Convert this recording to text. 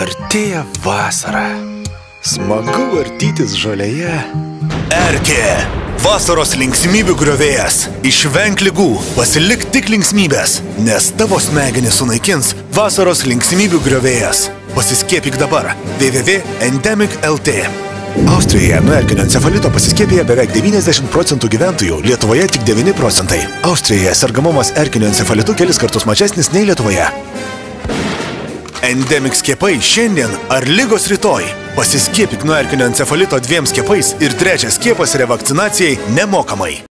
Artėja vasara. Smagu vartytis žolėje. Erkė. Vasaros linksmybių griovėjas. Išvenk lygų, pasilik tik linksmybės, nes tavo smegenis sunaikins vasaros linksmybių griovėjas. Pasiskiepyk dabar. www.endemic.lt Austrijoje nuo erkinio encefalito pasiskiepija beveik 90 procentų gyventojų, Lietuvoje tik 9 procentai. Austrijoje sergamumas erkinio encefalitu kelis kartus mažesnis nei Lietuvoje. Endemik skiepai šiandien ar lygos rytoj. Pasiskiepyk nuo erkinio encefalito dviem skiepais ir trečias skiepas revakcinacijai nemokamai.